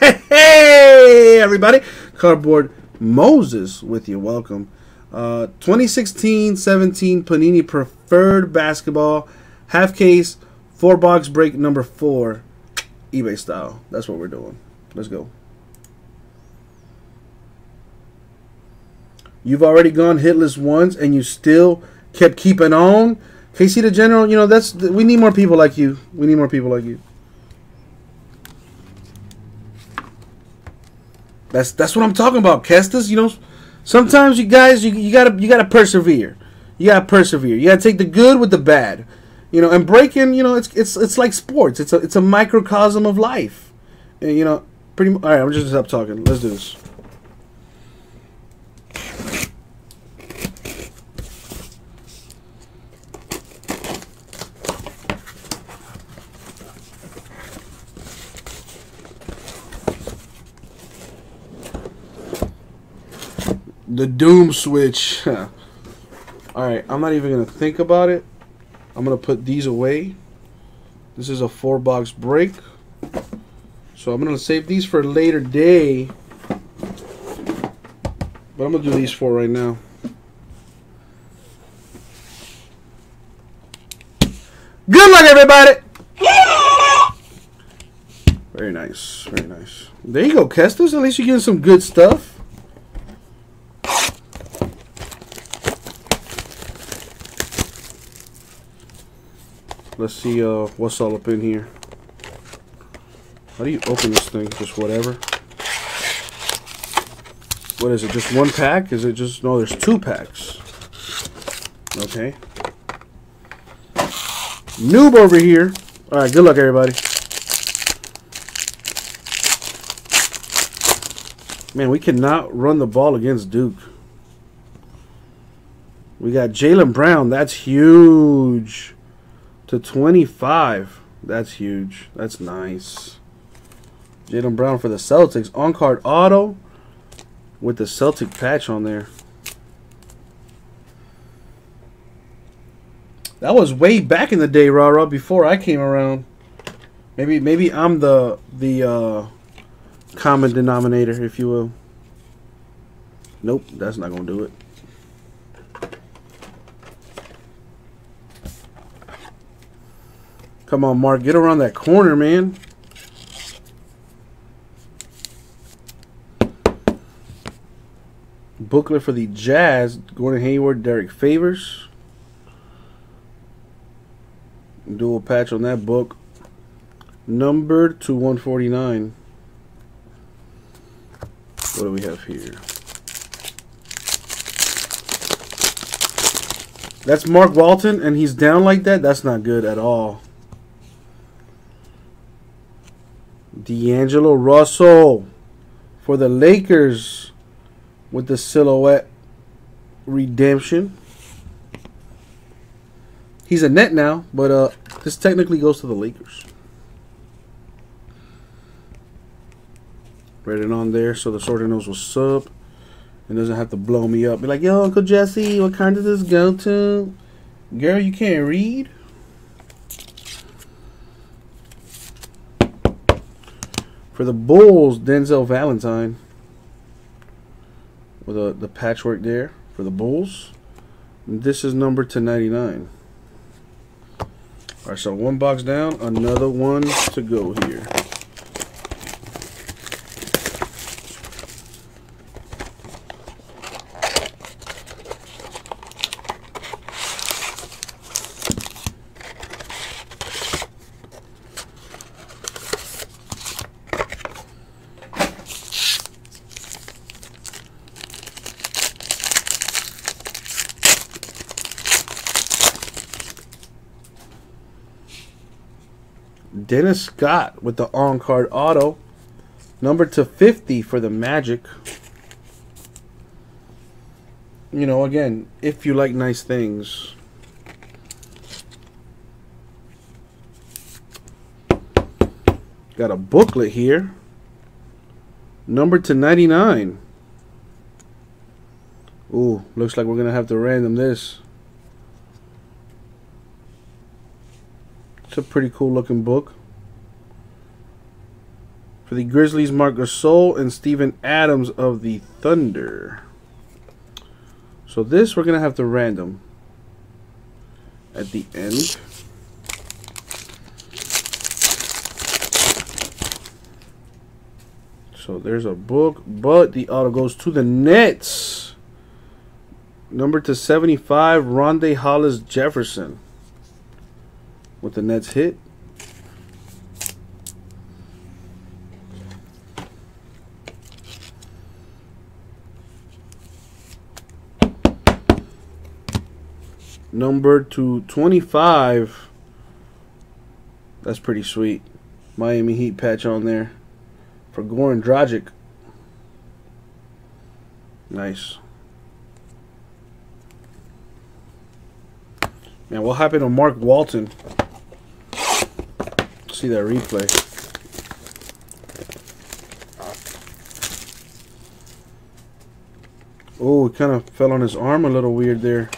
Hey, everybody. Cardboard Moses with you. Welcome. Uh, 2016-17 Panini Preferred Basketball. Half case, four box break number four. eBay style. That's what we're doing. Let's go. You've already gone hitless once and you still kept keeping on. KC the General, you know, that's we need more people like you. We need more people like you. That's that's what I'm talking about, Kestis. You know, sometimes you guys you, you gotta you gotta persevere. You gotta persevere. You gotta take the good with the bad. You know, and breaking, you know, it's it's it's like sports. It's a it's a microcosm of life. And, you know, pretty. All right, I'm just gonna stop talking. Let's do this. The doom switch. Alright, I'm not even going to think about it. I'm going to put these away. This is a four box break. So I'm going to save these for a later day. But I'm going to do these four right now. Good luck, everybody! Very nice, very nice. There you go, Kestis. At least you're getting some good stuff. Let's see uh, what's all up in here. How do you open this thing? Just whatever. What is it? Just one pack? Is it just... No, there's two packs. Okay. Noob over here. Alright, good luck, everybody. Man, we cannot run the ball against Duke. We got Jaylen Brown. That's huge to 25. That's huge. That's nice. Jaylen Brown for the Celtics. On card auto with the Celtic patch on there. That was way back in the day, rah, before I came around. Maybe maybe I'm the the uh, common denominator, if you will. Nope, that's not gonna do it. Come on, Mark. Get around that corner, man. Booklet for the Jazz. Gordon Hayward, Derrick Favors. Dual patch on that book. Numbered to 149. What do we have here? That's Mark Walton, and he's down like that? That's not good at all. D'Angelo Russell for the Lakers with the silhouette redemption. He's a net now, but uh, this technically goes to the Lakers. Write it on there so the sorter knows what's up and doesn't have to blow me up. Be like, yo, Uncle Jesse, what kind does this go to? Girl, you can't read? For the Bulls, Denzel Valentine. With the, the patchwork there for the Bulls. And this is number to 99. Alright, so one box down, another one to go here. Dennis Scott with the on card auto. Number to 50 for the Magic. You know, again, if you like nice things. Got a booklet here. Number to 99. Ooh, looks like we're going to have to random this. A pretty cool looking book. For the Grizzlies, Marc Gasol and Steven Adams of the Thunder. So this we're going to have to random at the end. So there's a book, but the auto goes to the Nets. Number to 75, Rondae Hollis Jefferson. With the Nets hit. Number to 25. That's pretty sweet. Miami Heat patch on there for Goran Dragic. Nice. Man, what happened to Mark Walton? See that replay. Oh, it kind of fell on his arm a little weird there.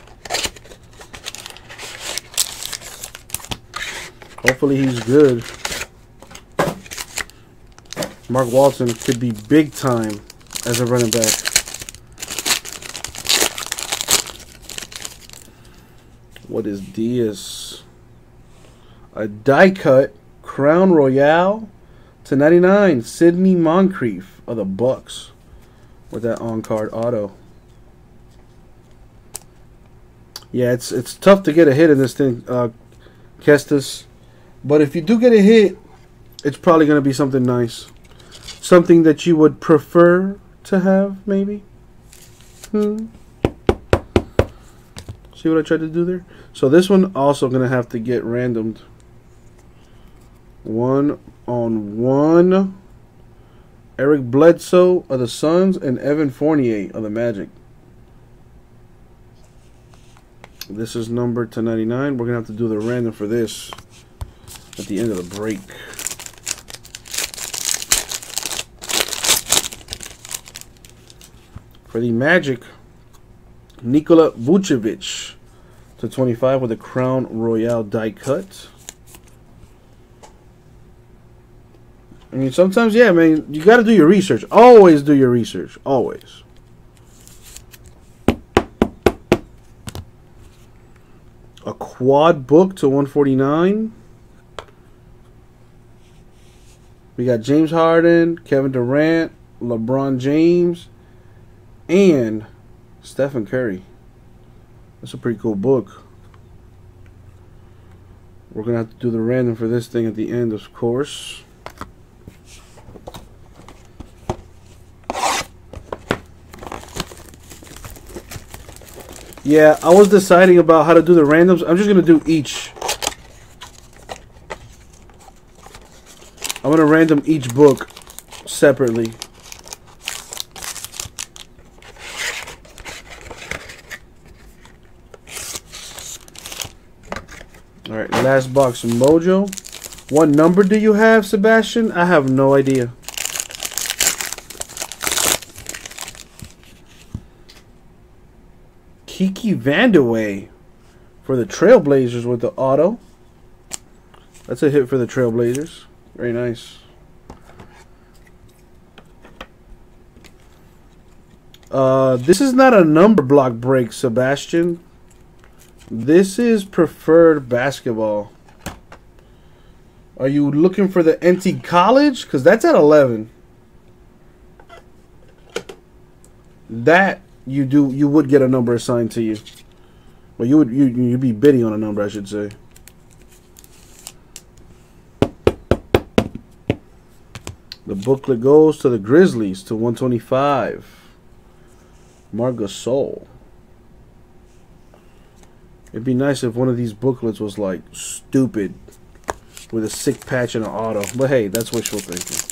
Hopefully he's good. Mark Walton could be big time as a running back. What is Diaz? A die cut Crown Royale to 99. Sidney Moncrief of the Bucks with that on-card auto. Yeah, it's it's tough to get a hit in this thing, uh, Kestis. But if you do get a hit, it's probably going to be something nice. Something that you would prefer to have, maybe? Hmm. See what I tried to do there? So this one also going to have to get randomed. One on one. Eric Bledsoe of the Suns and Evan Fournier of the Magic. This is number to 99. We're going to have to do the random for this at the end of the break. For the Magic, Nikola Vucevic to 25 with a Crown Royale die cut. I mean, sometimes, yeah, man, you got to do your research. Always do your research. Always. A quad book to 149. We got James Harden, Kevin Durant, LeBron James, and Stephen Curry. That's a pretty cool book. We're going to have to do the random for this thing at the end, of course. Yeah, I was deciding about how to do the randoms. I'm just going to do each. I'm going to random each book separately. Alright, last box Mojo. What number do you have, Sebastian? I have no idea. Kiki Vandeweghe for the Trailblazers with the auto. That's a hit for the Trailblazers. Very nice. Uh, this is not a number block break, Sebastian. This is preferred basketball. Are you looking for the NT College? Because that's at 11. That you do you would get a number assigned to you. Well, you would you you'd be bidding on a number, I should say. The booklet goes to the Grizzlies to 125. Marc Gasol. It'd be nice if one of these booklets was like stupid with a sick patch and an auto. But hey, that's wishful thinking.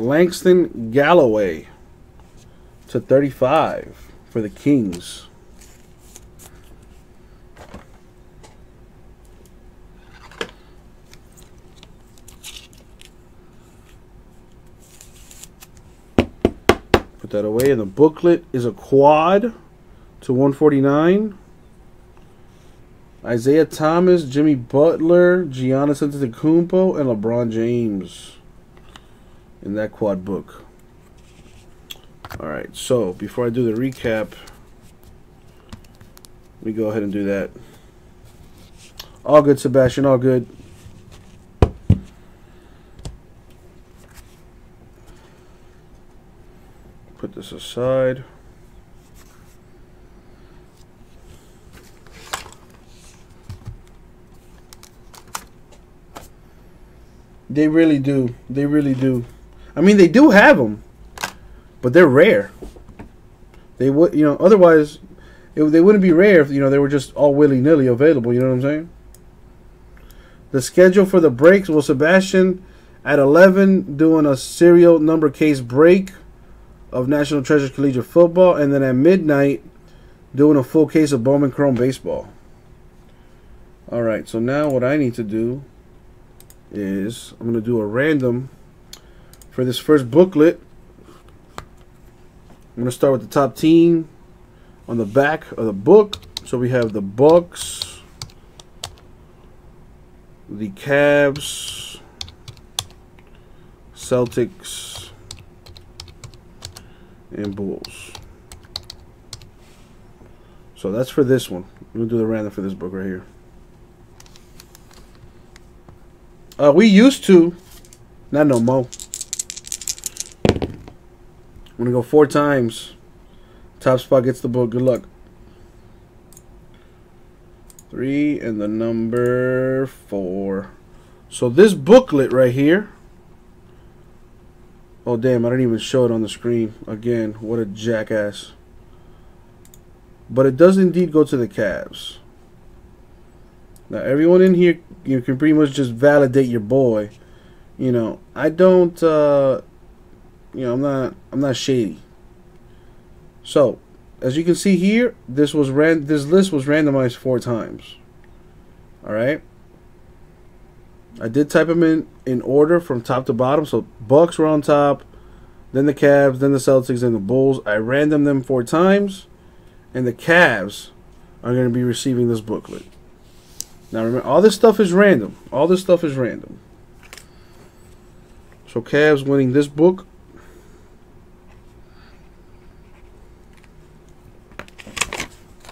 Langston Galloway to 35 for the Kings. Put that away. And the booklet is a quad to 149. Isaiah Thomas, Jimmy Butler, Giannis Antetokounmpo, and LeBron James in that quad book. All right, so before I do the recap, me go ahead and do that. All good, Sebastian. All good. Put this aside. They really do. They really do. I mean, they do have them, but they're rare. They would, you know, otherwise, it, they wouldn't be rare if you know they were just all willy nilly available. You know what I'm saying? The schedule for the breaks. was Sebastian at 11 doing a serial number case break of National Treasure Collegiate Football, and then at midnight doing a full case of Bowman Chrome Baseball. All right, so now what I need to do is I'm going to do a random for this first booklet. I'm going to start with the top team on the back of the book. So we have the Bucks, the Cavs, Celtics, and Bulls. So that's for this one. To do the random for this book right here. Uh, we used to, not no more. I'm gonna go four times. Top spot gets the book. Good luck. Three and the number four. So this booklet right here. Oh damn! I didn't even show it on the screen. Again, what a jackass. But it does indeed go to the Cavs. Now everyone in here you can pretty much just validate your boy. You know, I don't uh you know, I'm not I'm not shady. So, as you can see here, this was ran this list was randomized four times. All right? I did type them in in order from top to bottom. So Bucks were on top, then the Cavs, then the Celtics, then the Bulls. I random them four times, and the Cavs are going to be receiving this booklet. Now remember, all this stuff is random. All this stuff is random. So Cavs winning this book.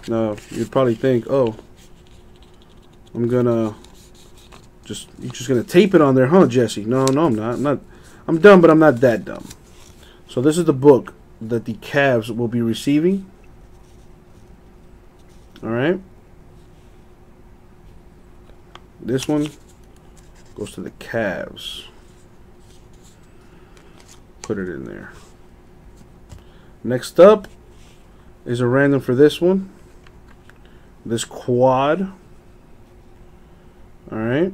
Now you'd probably think, oh, I'm gonna just you're just gonna tape it on there, huh, Jesse? No, no, I'm not. I'm not. I'm dumb, but I'm not that dumb. So this is the book that the Cavs will be receiving. All right. This one goes to the Cavs. Put it in there. Next up is a random for this one. This quad. Alright.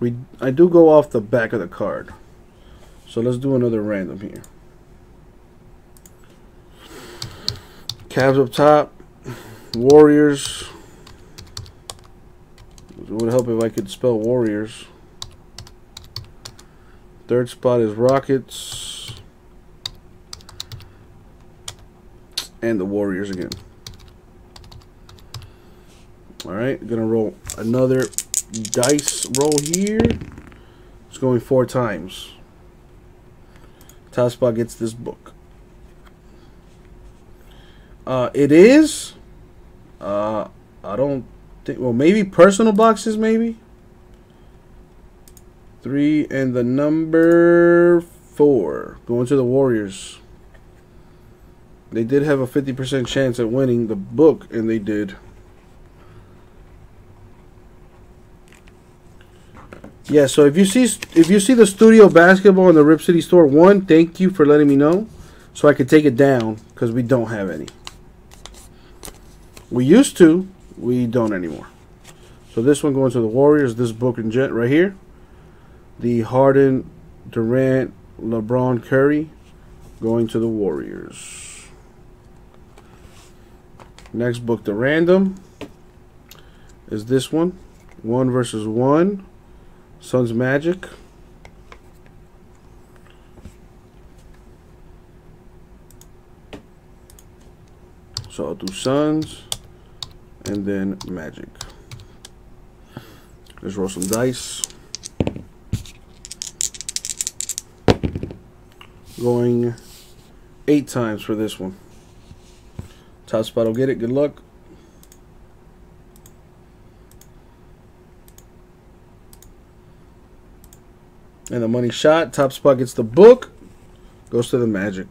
We I do go off the back of the card. So let's do another random here. Cavs up top. Warriors it would help if I could spell Warriors. Third spot is Rockets. And the Warriors again. Alright, gonna roll another dice roll here. It's going four times. Spot gets this book. Uh, it is. Uh, I don't think, well, maybe personal boxes, maybe. Three and the number four. Going to the Warriors. They did have a 50% chance at winning the book, and they did. Yeah, so if you see if you see the studio basketball in the Rip City store, one, thank you for letting me know, so I could take it down because we don't have any. We used to, we don't anymore. So this one going to the Warriors. This book and jet right here. The Harden, Durant, LeBron, Curry going to the Warriors. Next book, the random, is this one. One versus one. Suns Magic. So I'll do Suns and then Magic. Let's roll some dice. Going eight times for this one. Top spot will get it. Good luck. And the money shot. Top spot gets the book. Goes to the magic.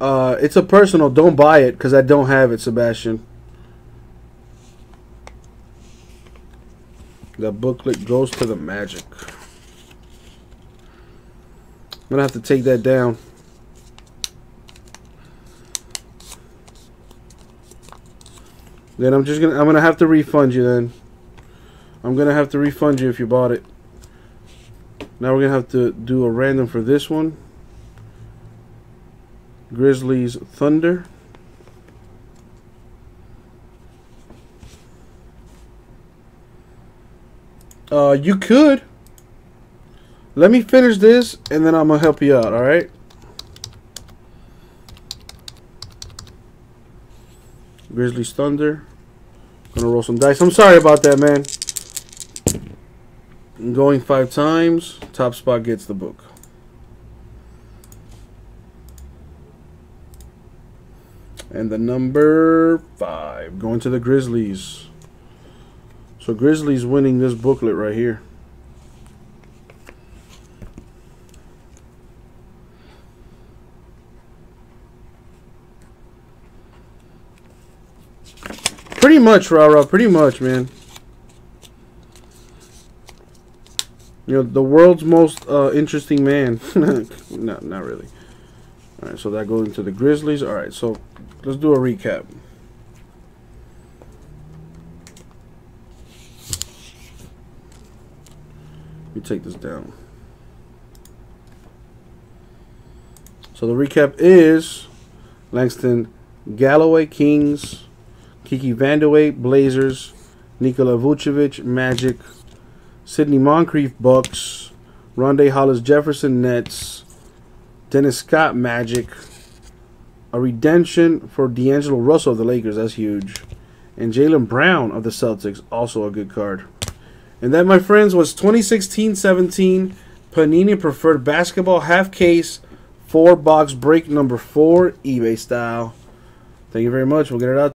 Uh, it's a personal. Don't buy it because I don't have it, Sebastian. The booklet goes to the magic. I'm gonna have to take that down. Then I'm just gonna I'm gonna have to refund you then. I'm gonna have to refund you if you bought it. Now we're gonna have to do a random for this one. Grizzlies Thunder. Uh, you could. Let me finish this, and then I'm to help you out, alright? Grizzlies Thunder. Gonna roll some dice. I'm sorry about that, man. Going five times. Top spot gets the book. And the number five going to the Grizzlies. So Grizzlies winning this booklet right here. Pretty much, Rara. Pretty much, man. You know, the world's most uh, interesting man. no, not really. All right, so that goes into the Grizzlies. All right, so let's do a recap. Let me take this down. So the recap is Langston Galloway Kings, Kiki Vandeweghe Blazers, Nikola Vucevic Magic, Sidney Moncrief Bucks, Rondae Hollis Jefferson Nets, Dennis Scott Magic, a redemption for D'Angelo Russell of the Lakers. That's huge. And Jaylen Brown of the Celtics. Also a good card. And that, my friends, was 2016-17 Panini Preferred Basketball Half Case 4 Box Break Number 4 eBay style. Thank you very much. We'll get it out.